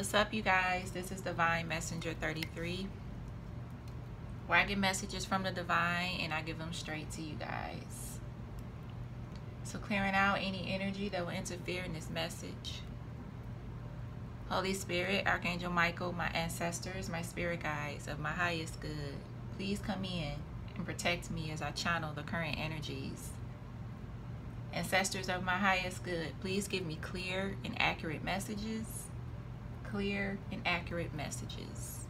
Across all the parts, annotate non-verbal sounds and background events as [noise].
What's up, you guys? This is Divine Messenger 33, where I get messages from the divine and I give them straight to you guys. So, clearing out any energy that will interfere in this message. Holy Spirit, Archangel Michael, my ancestors, my spirit guides of my highest good, please come in and protect me as I channel the current energies. Ancestors of my highest good, please give me clear and accurate messages. Clear and accurate messages.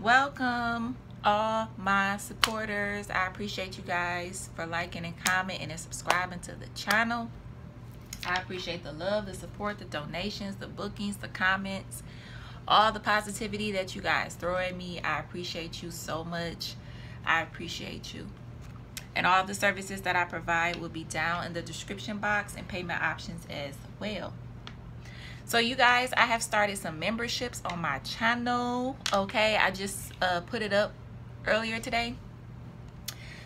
Welcome all my supporters. I appreciate you guys for liking and commenting and subscribing to the channel. I appreciate the love, the support, the donations, the bookings, the comments, all the positivity that you guys throw at me. I appreciate you so much. I appreciate you. And all the services that I provide will be down in the description box and payment options as well. So you guys, I have started some memberships on my channel. Okay, I just uh, put it up earlier today.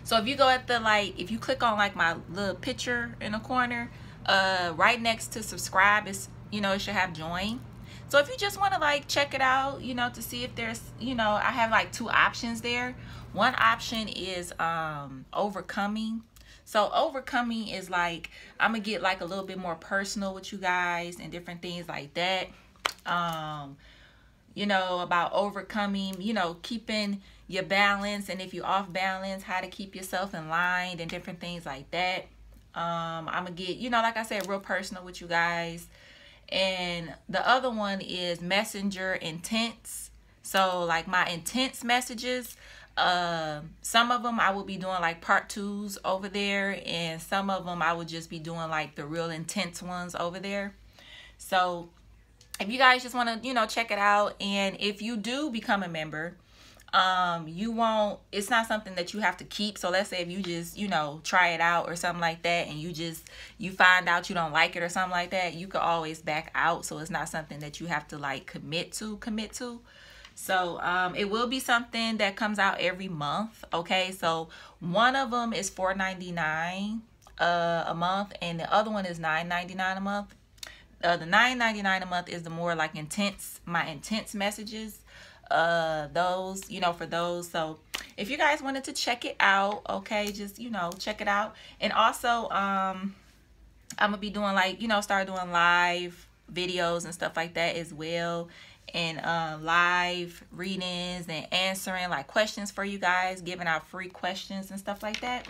So if you go at the like, if you click on like my little picture in the corner, uh, right next to subscribe is, you know, it should have join. So if you just want to like check it out, you know, to see if there's, you know, I have like two options there. One option is um overcoming so overcoming is like I'm gonna get like a little bit more personal with you guys and different things like that. Um, you know, about overcoming, you know, keeping your balance and if you're off balance, how to keep yourself in line and different things like that. Um, I'm gonna get, you know, like I said, real personal with you guys. And the other one is messenger intents. So like my intense messages, uh, some of them I will be doing like part twos over there, and some of them I will just be doing like the real intense ones over there. So if you guys just want to, you know, check it out, and if you do become a member, um, you won't, it's not something that you have to keep. So let's say if you just, you know, try it out or something like that, and you just, you find out you don't like it or something like that, you could always back out. So it's not something that you have to like commit to, commit to. So um, it will be something that comes out every month. Okay, so one of them is four ninety nine uh, a month, and the other one is nine ninety nine a month. Uh, the nine ninety nine a month is the more like intense, my intense messages. Uh, those you know for those. So if you guys wanted to check it out, okay, just you know check it out. And also, um, I'm gonna be doing like you know start doing live videos and stuff like that as well and uh, live readings and answering like questions for you guys, giving out free questions and stuff like that.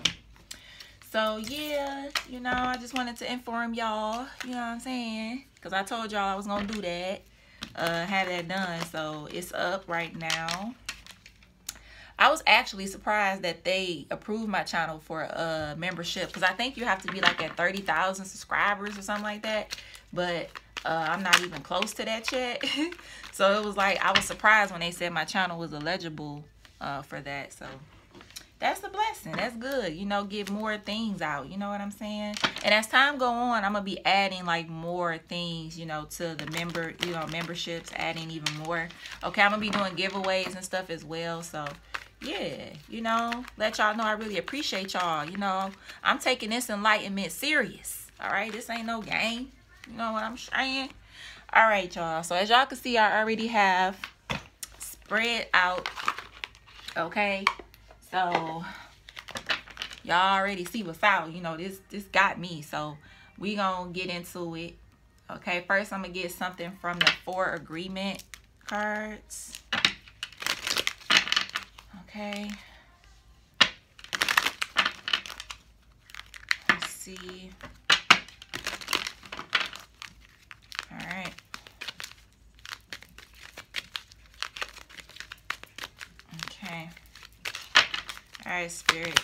So yeah, you know, I just wanted to inform y'all, you know what I'm saying? Because I told y'all I was to do that, uh, have that done. So it's up right now. I was actually surprised that they approved my channel for a membership because I think you have to be like at 30,000 subscribers or something like that. But uh, I'm not even close to that yet. [laughs] so it was like, I was surprised when they said my channel was eligible uh, for that. So that's a blessing. That's good. You know, get more things out. You know what I'm saying? And as time go on, I'm to be adding like more things, you know, to the member, you know, memberships, adding even more. Okay, I'm to be doing giveaways and stuff as well. So yeah, you know, let y'all know I really appreciate y'all. You know, I'm taking this enlightenment serious. All right, this ain't no game. You know what I'm saying? All right, y'all. So as y'all can see, I already have spread out. Okay. So y'all already see what's out. You know, this this got me. So we gonna get into it. Okay, first I'm gonna get something from the four agreement cards. Okay. Let's see. All right. Okay. All right, Spirit.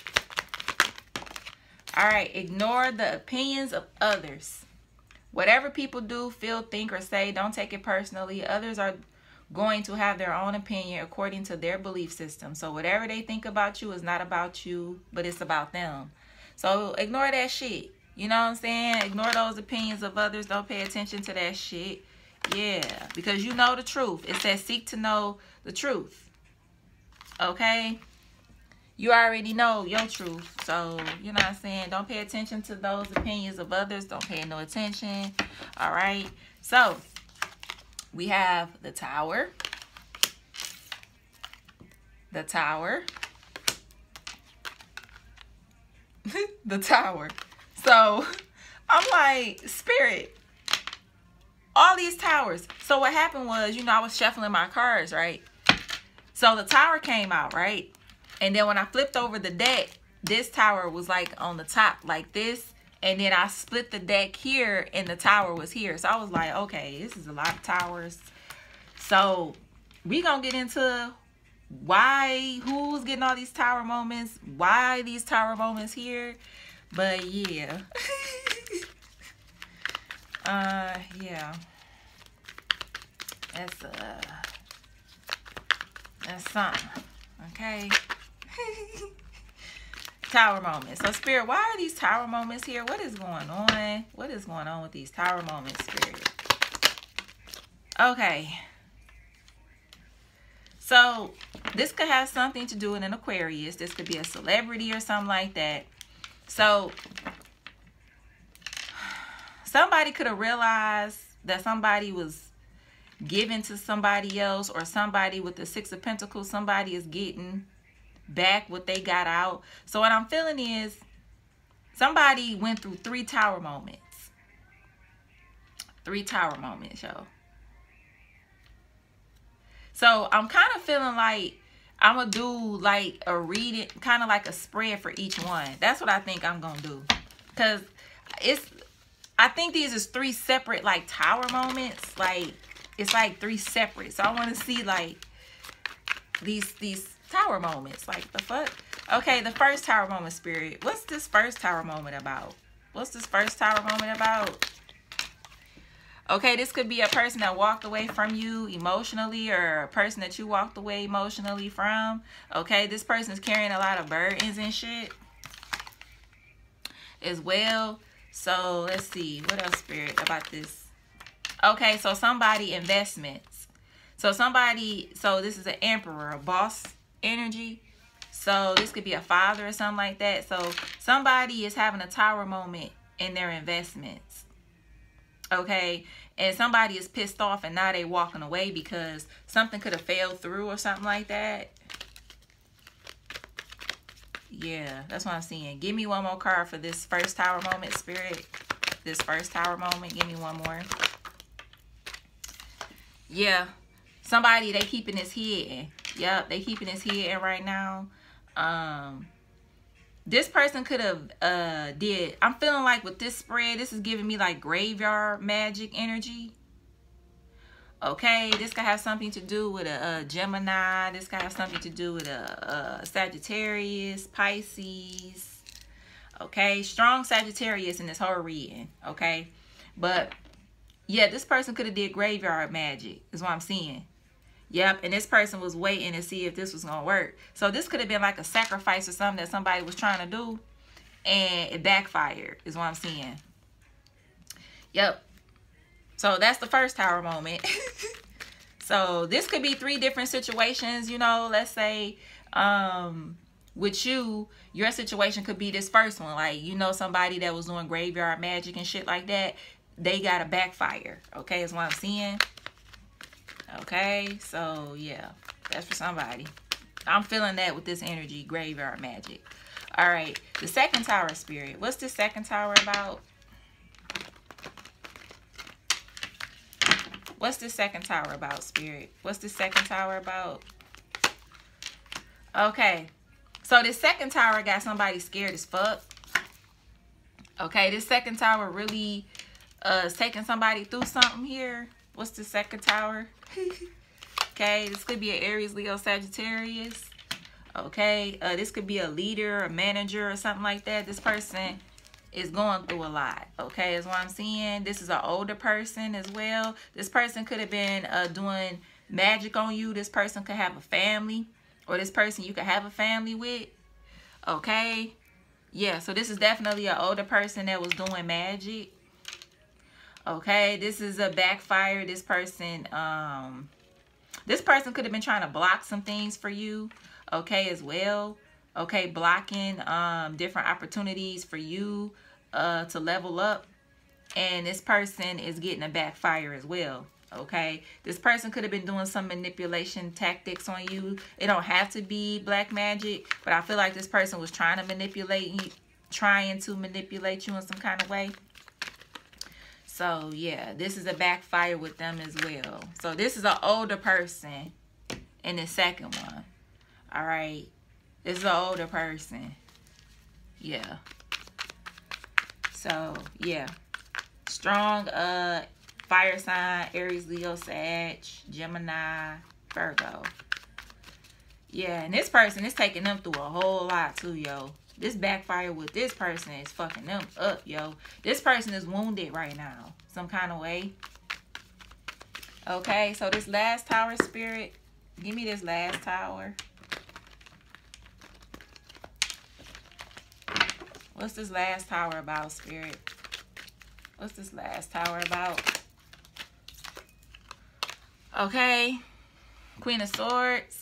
All right, ignore the opinions of others. Whatever people do, feel, think, or say, don't take it personally. Others are going to have their own opinion according to their belief system. So whatever they think about you is not about you, but it's about them. So ignore that shit. You know what I'm saying? Ignore those opinions of others. Don't pay attention to that shit. Yeah, because you know the truth. It says seek to know the truth. Okay? You already know your truth. So, you know what I'm saying? Don't pay attention to those opinions of others. Don't pay no attention. All right? So, we have the tower. The tower. [laughs] the tower. So I'm like, Spirit, all these towers. So what happened was, you know, I was shuffling my cards, right? So the tower came out, right? And then when I flipped over the deck, this tower was like on the top like this. And then I split the deck here and the tower was here. So I was like, okay, this is a lot of towers. So we gonna get into why, who's getting all these tower moments, why these tower moments here. But yeah. [laughs] uh, yeah. That's, uh, that's something. Okay. [laughs] tower moments. So, Spirit, why are these tower moments here? What is going on? What is going on with these tower moments, Spirit? Okay. So, this could have something to do with an Aquarius. This could be a celebrity or something like that. So somebody could have realized that somebody was given to somebody else or somebody with the six of pentacles somebody is getting back what they got out so what i'm feeling is somebody went through three tower moments three tower moments yo so i'm kind of feeling like I'm gonna do like a reading, kind of like a spread for each one. That's what I think I'm gonna do, cause it's. I think these is three separate like tower moments. Like it's like three separate. So I want to see like these these tower moments. Like the fuck. Okay, the first tower moment, spirit. What's this first tower moment about? What's this first tower moment about? Okay, this could be a person that walked away from you emotionally or a person that you walked away emotionally from. Okay, this person is carrying a lot of burdens and shit as well. So let's see. What else, Spirit, about this? Okay, so somebody investments. So somebody, so this is an emperor, a boss energy. So this could be a father or something like that. So somebody is having a tower moment in their investments okay? And somebody is pissed off and now they walking away because something could have failed through or something like that. Yeah that's what i'm seeing. Give me one more card for this first tower moment spirit. This first tower moment give me one more. Yeah somebody they keeping his head. Yep they keeping his head right now. Um this person could have uh did i'm feeling like with this spread this is giving me like graveyard magic energy. Okay this could have something to do with a, a gemini. This could have something to do with a, a sagittarius pisces. Okay strong sagittarius in this whole reading. Okay but yeah this person could have did graveyard magic is what i'm seeing Yep, and this person was waiting to see if this was going to work. So this could have been like a sacrifice or something that somebody was trying to do. And it backfired is what I'm seeing. Yep. So that's the first tower moment. [laughs] so this could be three different situations. You know, let's say um, with you, your situation could be this first one. Like, you know somebody that was doing graveyard magic and shit like that. They got a backfire. Okay, is what I'm seeing. Okay, so yeah, that's for somebody. I'm feeling that with this energy, graveyard magic. All right, the second tower spirit. What's the second tower about? What's the second tower about, spirit? What's the second tower about? Okay, so this second tower got somebody scared as fuck. Okay, this second tower really uh, is taking somebody through something here. What's the second tower? [laughs] okay, this could be an Aries, Leo, Sagittarius. Okay, uh, this could be a leader, a manager, or something like that. This person is going through a lot. Okay, is what I'm seeing. This is an older person as well. This person could have been uh, doing magic on you. This person could have a family, or this person you could have a family with. Okay, yeah, so this is definitely an older person that was doing magic. Okay, this is a backfire. This person, um, this person could have been trying to block some things for you, okay, as well. Okay, blocking um different opportunities for you uh to level up. And this person is getting a backfire as well okay this person could have been doing some manipulation tactics on you it don't have to be black magic but i feel like this person was trying to manipulate you trying to manipulate you in some kind of way so yeah this is a backfire with them as well. So this is an older person in the second one. All right? This is an older person. Yeah. So yeah. Strong uh fire sign, Aries, Leo, Sag, Gemini, Virgo. Yeah, and this person is taking them through a whole lot too, yo. This backfire with this person is fucking them up, yo. This person is wounded right now, some kind of way. Okay, so this last tower spirit, give me this last tower. What's this last tower about, spirit? What's this last tower about? Okay. Queen of Swords.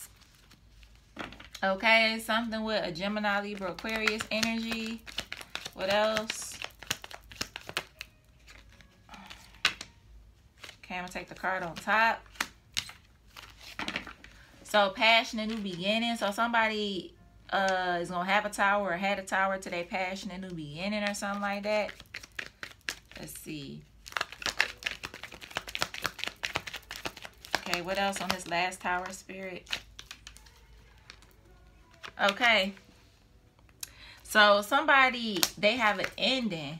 Okay. Something with a Gemini, Libra, Aquarius energy. What else? Okay, I'm going to take the card on top. So, passion and new beginning. So, somebody uh, is going to have a tower or had a tower today, passion and new beginning or something like that. Let's see. Okay, what else on this last tower spirit? Okay. So somebody, they have an ending.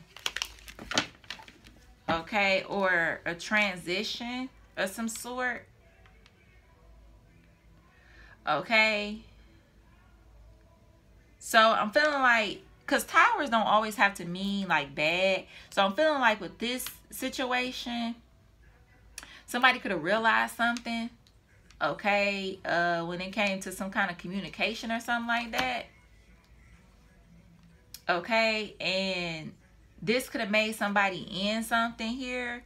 Okay, or a transition of some sort. Okay. So I'm feeling like, because towers don't always have to mean like bad. So I'm feeling like with this situation, somebody could have realized something okay uh when it came to some kind of communication or something like that okay and this could have made somebody in something here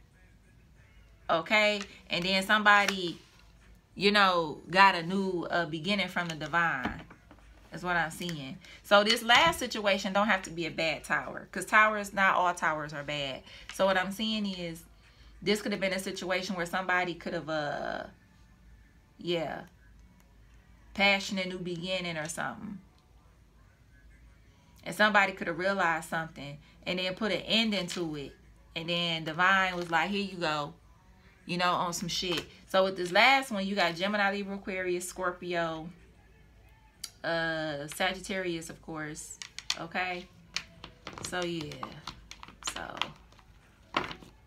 okay and then somebody you know got a new uh, beginning from the divine. Is what i'm seeing. So this last situation don't have to be a bad tower because towers not all towers are bad. So what i'm seeing is this could have been a situation where somebody could have, uh, yeah, passionate new beginning or something. And somebody could have realized something and then put an ending to it. And then Divine was like, here you go. You know, on some shit. So with this last one, you got Gemini, Libra, Aquarius, Scorpio, uh, Sagittarius, of course. Okay. So yeah. So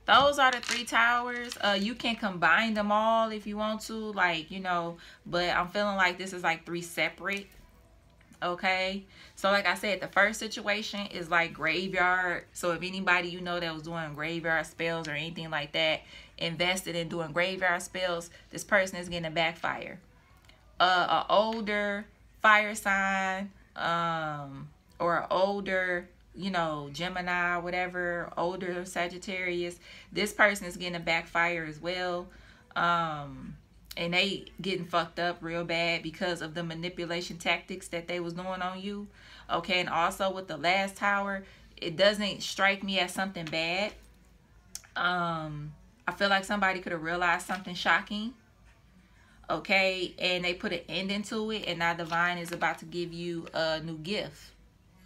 those are the three towers. Uh you can combine them all if you want to like you know but i'm feeling like this is like three separate okay? So like i said the first situation is like graveyard. So if anybody you know that was doing graveyard spells or anything like that invested in doing graveyard spells this person is getting a backfire. Uh a older fire sign um or older you know, Gemini, whatever, older Sagittarius, this person is getting a backfire as well. Um, and they getting fucked up real bad because of the manipulation tactics that they was doing on you. Okay, and also with the last tower, it doesn't strike me as something bad. Um, I feel like somebody could have realized something shocking. Okay, and they put an end into it, and now the Divine is about to give you a new gift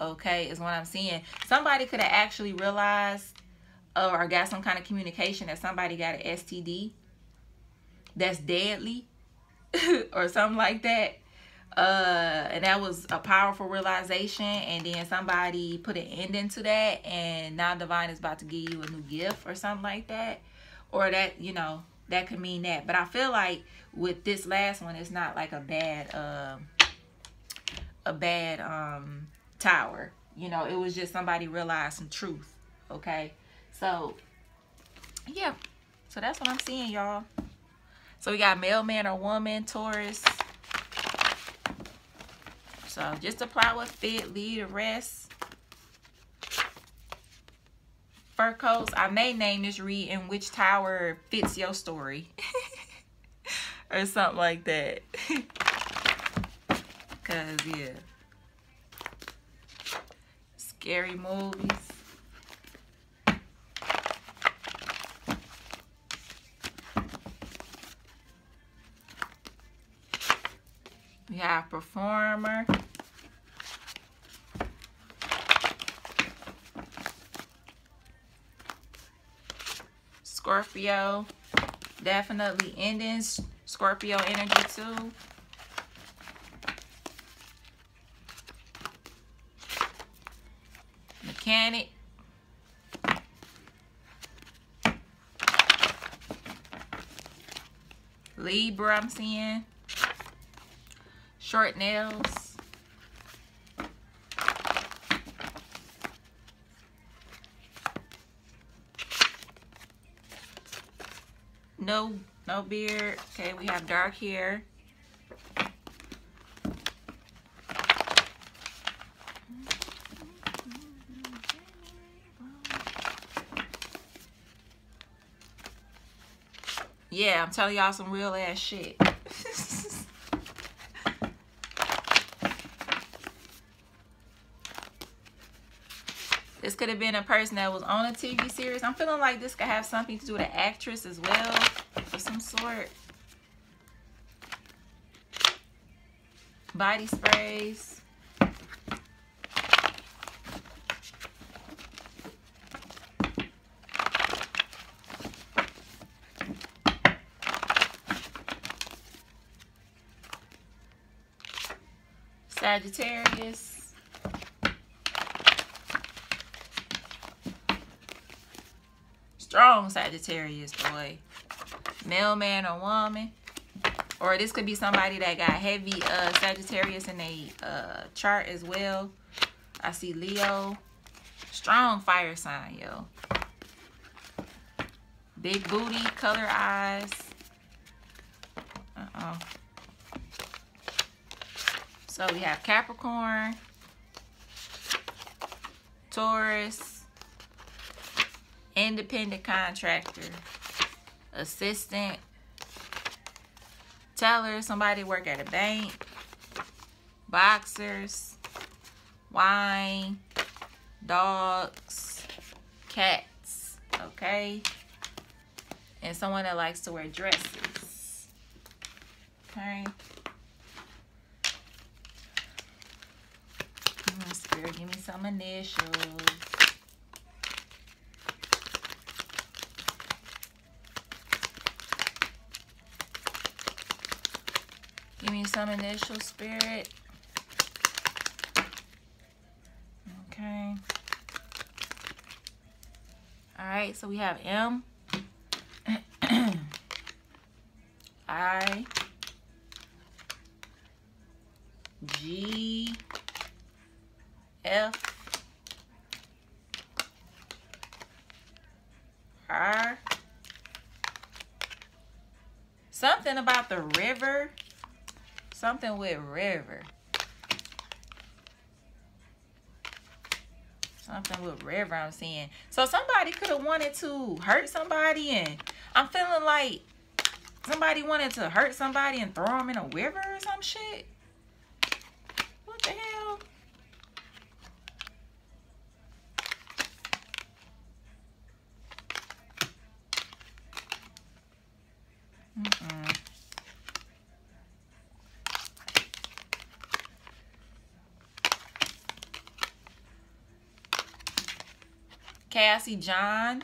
okay is what i'm seeing. Somebody could have actually realized or got some kind of communication that somebody got an std that's deadly [laughs] or something like that. Uh and that was a powerful realization. And then somebody put an end into that and now divine is about to give you a new gift or something like that. Or that you know that could mean that. But i feel like with this last one it's not like a bad uh, a bad um tower. You know, it was just somebody realized some truth. Okay. So, yeah. So that's what I'm seeing, y'all. So we got male, man, or woman, Taurus. So just apply what fit, lead the rest. fur coats. I may name this read in which tower fits your story. [laughs] or something like that. [laughs] Cause yeah. Scary movies. We have performer. Scorpio. Definitely ending Scorpio energy too. Mechanic. Libra, I'm seeing. Short nails. No, no beard. Okay, we have dark hair. I'm telling y'all some real ass shit. [laughs] this could have been a person that was on a TV series. I'm feeling like this could have something to do with an actress as well of some sort. Body sprays. Sagittarius. Strong Sagittarius, boy. Male, man, or woman. Or this could be somebody that got heavy uh, Sagittarius in a uh, chart as well. I see Leo. Strong fire sign, yo. Big booty, color eyes. So we have Capricorn, Taurus, independent contractor, assistant, teller, somebody work at a bank, boxers, wine, dogs, cats, okay? And someone that likes to wear dresses, okay? Spirit, give me some initials. Give me some initial spirit. Okay. All right, so we have M. [clears throat] I. G. F. R something about the river. Something with river. Something with river I'm seeing. So somebody could have wanted to hurt somebody and I'm feeling like somebody wanted to hurt somebody and throw them in a river or some shit what the hell Cassie John.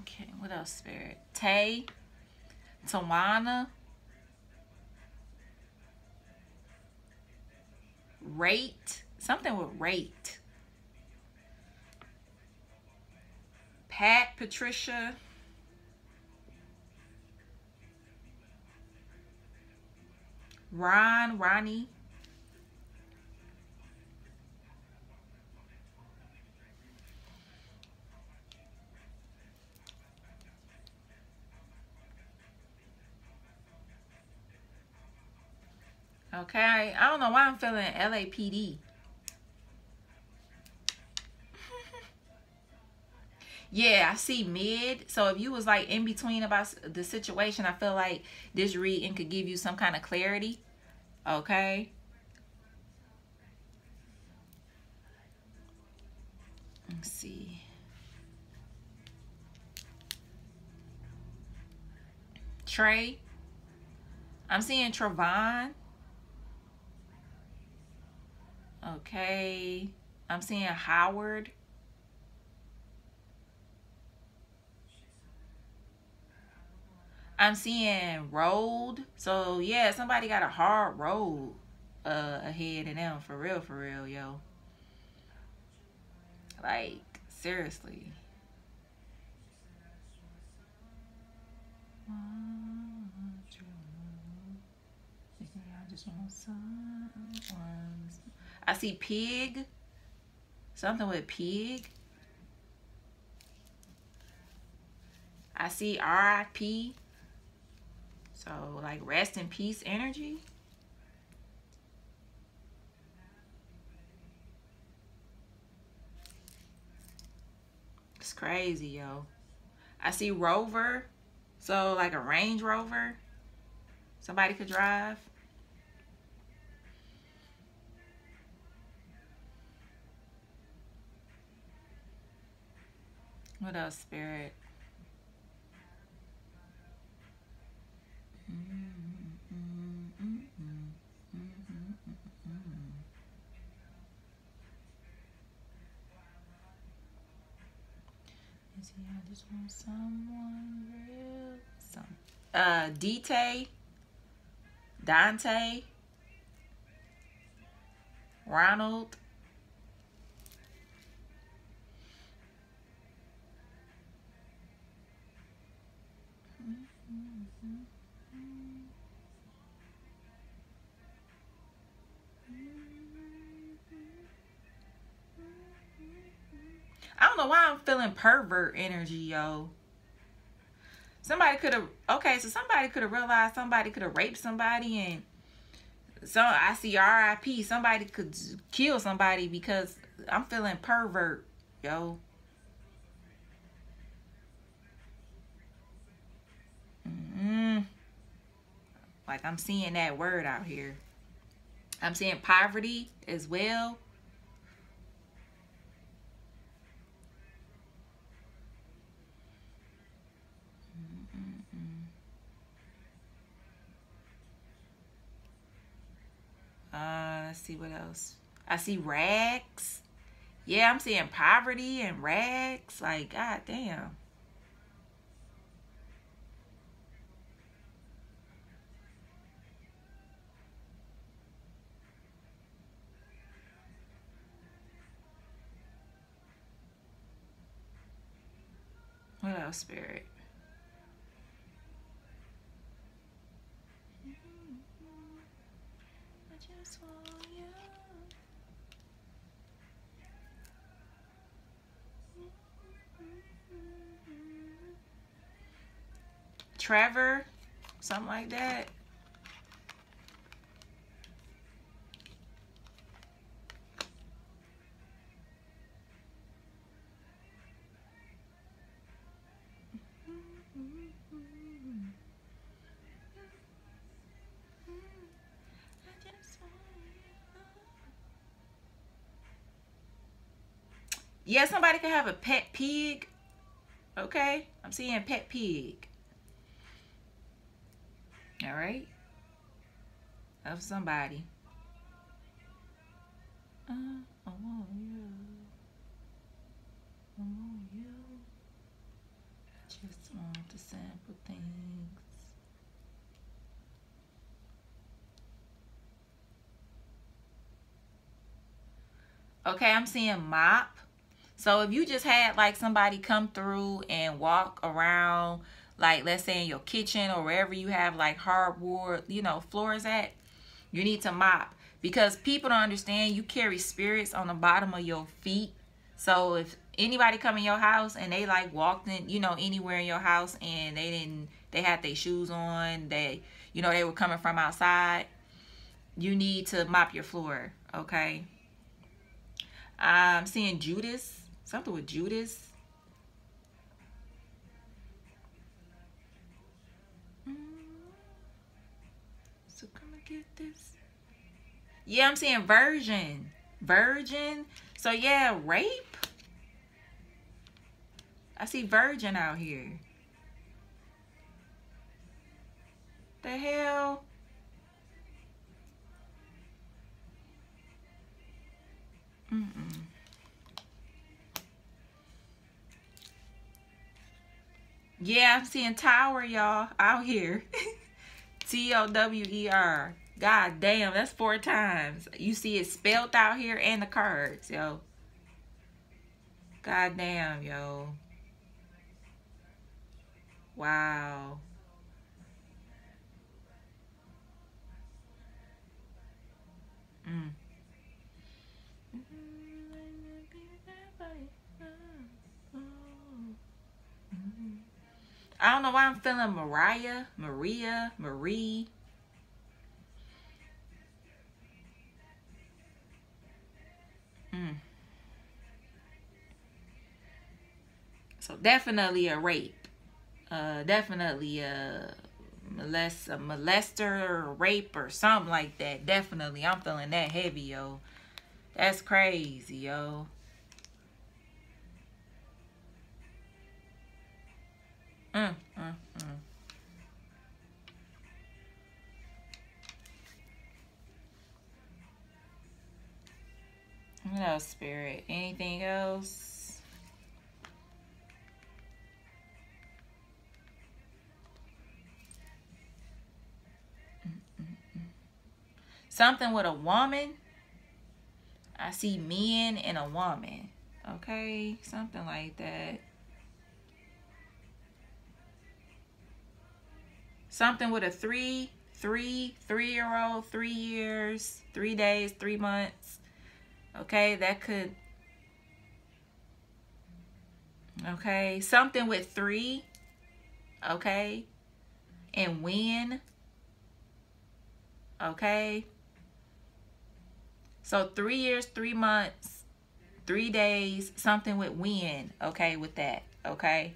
Okay, what else, Spirit? Tay, Tawana, Rate, something with rate. Pat, Patricia. Ron, Ronnie. Okay, I don't know why I'm feeling LAPD. [laughs] yeah, I see mid. So if you was like in between about the situation, I feel like this reading could give you some kind of clarity. Okay. Let's see. Trey. I'm seeing Travon. Okay. I'm seeing Howard. I'm seeing road. So yeah, somebody got a hard road uh ahead of them for real, for real, yo. Like, seriously. I see pig. Something with pig. I see RIP. So, like, rest in peace energy. It's crazy, yo. I see Rover. So, like a Range Rover. Somebody could drive. What else, Spirit? I just want someone. Some. Uh, Dite, Dante, Ronald. I don't know why I'm feeling pervert energy, yo. Somebody could have okay, so somebody could have realized somebody could have raped somebody and so I see RIP. Somebody could kill somebody because I'm feeling pervert, yo. Mm-hmm. Like I'm seeing that word out here. I'm seeing poverty as well. Uh, let's see what else. I see rags. Yeah, I'm seeing poverty and rags. Like, god damn. Spirit? Trevor, something like that. Yeah, somebody could have a pet pig. Okay, I'm seeing pet pig. All right, of somebody. Uh, I want you. I want you. Just want to sample things. Okay, I'm seeing mop. So if you just had like somebody come through and walk around, like let's say in your kitchen or wherever you have like hardwood, you know, floors at, you need to mop because people don't understand you carry spirits on the bottom of your feet. So if anybody come in your house and they like walked in, you know, anywhere in your house and they didn't, they had their shoes on, they, you know, they were coming from outside, you need to mop your floor, okay? I'm seeing Judas, something with Judas. Mm. So come and get this. Yeah, I'm seeing virgin. Virgin. So yeah, rape. I see virgin out here. The hell? Mm-mm. Yeah, I'm seeing tower, y'all, out here. [laughs] T-O-W-E-R. God damn, that's four times. You see it spelled out here and the cards, yo. God damn, yo. Wow. Mm. I don't know why I'm feeling Mariah, Maria, Marie. Mm. So definitely a rape. Uh, definitely a molest, a molester or rape or something like that. Definitely. I'm feeling that heavy, yo. That's crazy, yo. Mm, mm, mm. What else, Spirit? Anything else? Something with a woman. I see men and a woman. Okay, something like that. Something with a three, three, three-year-old, three years, three days, three months. Okay, that could. Okay, something with three. Okay, and when. Okay. So three years, three months, three days, something with when. Okay, with that. Okay.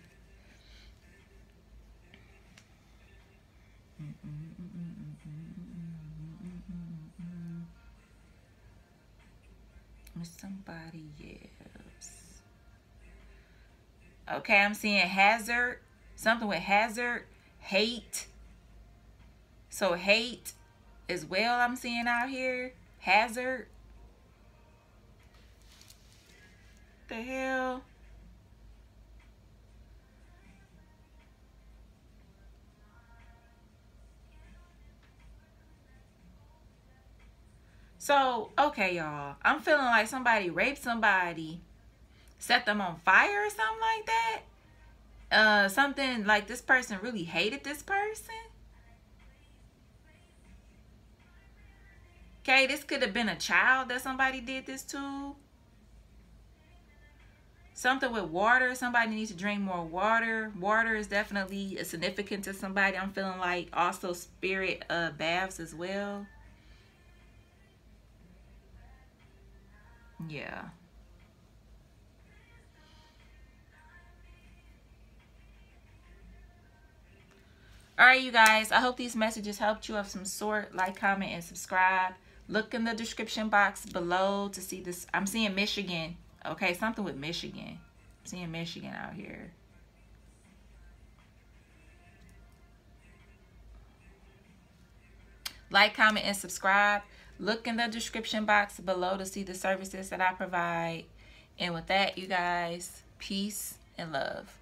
Somebody else. Okay, I'm seeing hazard. Something with hazard. Hate. So hate as well I'm seeing out here. Hazard. The hell? So, okay, y'all. I'm feeling like somebody raped somebody, set them on fire or something like that. Uh, something like this person really hated this person. Okay, this could have been a child that somebody did this to. Something with water. Somebody needs to drink more water. Water is definitely significant to somebody. I'm feeling like also spirit uh, baths as well. Yeah. All right, you guys. I hope these messages helped you of some sort. Like, comment, and subscribe. Look in the description box below to see this. I'm seeing Michigan. Okay, something with Michigan. I'm seeing Michigan out here. Like, comment, and subscribe. Look in the description box below to see the services that I provide. And with that, you guys, peace and love.